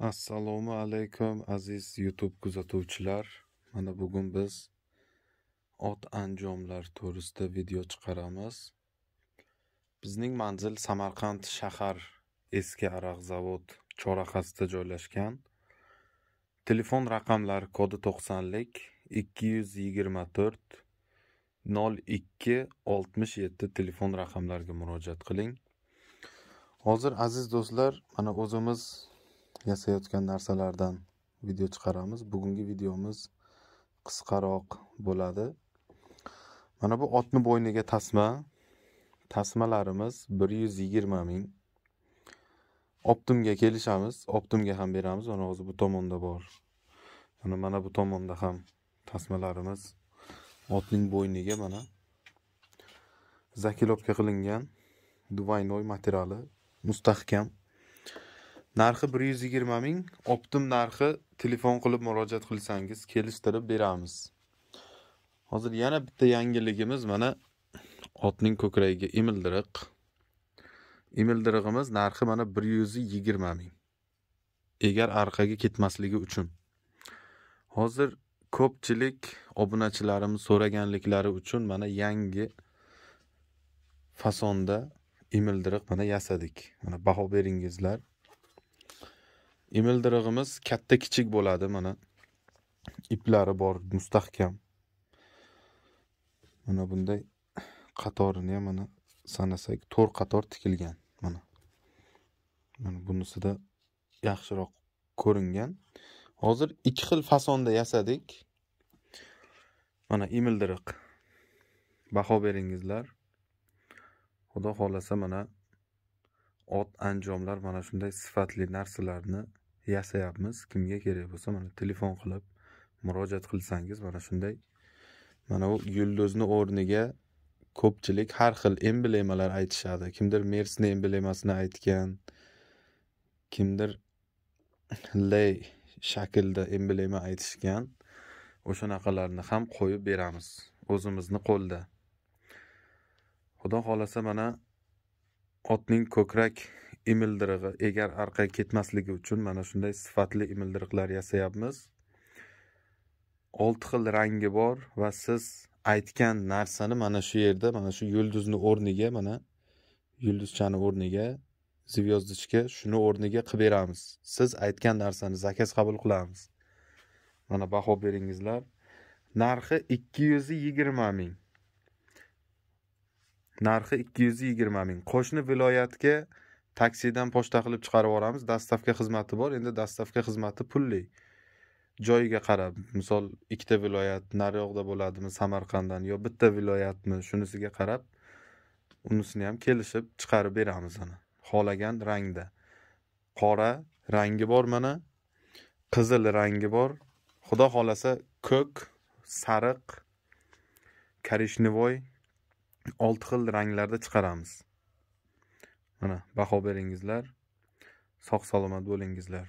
Assalomu alaykum aziz YouTube kuzatuvchilar. Mana bugun biz ot anjomlar to'g'risida video chiqaramiz. Bizning manzil Samarqand shahar eski aroq zavod chorrahasida joylashgan. Telefon raqamlari kodi 90lik 224 02 67 telefon raqamlariga murojaat qiling. Hozir aziz do'stlar, mana o'zimiz yasayotgan narsalardan video chiqaramiz. Bugungi videomiz qisqaroq bo'ladi. Mana bu otni bo'yniga tasma. Tasmalarimiz 120 ming. Optimga kelishamiz. Optimga ham beramiz. Mana hozir bu tomonda bor. Mana mana bu tomonda ham tasmalarimiz otning bo'yniga mana zakilovka qilingan duvaynoy materiali mustahkam. Narxi 120 ming, optim narxi telefon qilib murojaat qilsangiz kelishtirib beramiz. Hozir yana bitta yangiligimiz mana otning ko'kragiga imildiriq. Imildirig'imiz narxi mana 120 ming. Egar orqaga ketmasligi uchun. Hozir ko'pchilik obunachilarimiz so'raganliklari uchun mana yangi fasonda imildiriq mana yasadik. Mana baho beringizlar. Imildirig'imiz katta kichik bo'ladi mana. Iplari bor, mustahkam. Mana bunday qatorini ham mana sanasak 4 qator tikilgan mana. Mana bunisida yaxshiroq ko'ringan. Hozir ikki xil fasonda yasadik. Mana imildiriq. Baho beringizlar. Xudo xohlasa mana ot anjomlar mana shunday sifatli narsalarni yasayapmiz. Kimga kerak bo'lsa mana telefon qilib murojaat qilsangiz mana shunday mana u yulduzni o'rniga ko'pchilik har xil emblemalar aytishadi. Kimdir Mersni emblemasini aytgan, kimdir Ley shaklda emblema aytishgan. O'shanaqalarni ham qo'yib beramiz. O'zimizni qo'lda. Xudo xohlasa mana otning ko'krak imildirig'i egar orqaga ketmasligi uchun mana shunday sifatli imildiriqlar yasayapmiz. 6 xil rangi bor va siz aytgan narsani mana shu yerda mana shu yulduzni o'rniga mana yulduzchani o'rniga zvyozdichka shuni o'rniga qilib beramiz. Siz aytgan narsani zakaz qabul qilamiz. Mana baho beringizlar. Narxi 220 ming. Narxi 220 ming. Qo'shni viloyatga taksidan pochta qilib chiqarib yuboramiz. Dastavka xizmati bor. Endi dastavka xizmati pulli. Joyiga qarab, misol ikkita viloyat nariyoqda bo'ladimi, Samarqanddan yo bitta viloyatmi, shunisiga qarab unisini ham kelishib chiqarib beramiz ana. Xohlagan rangda. Qora rangi bor mana. Qizil rangi bor. Xudo xohlasa ko'k, sariq, korishnevoy 6 xil ranglarda chiqaramiz. Mana baho beringizlar. Sog' salomat bo'lingizlar.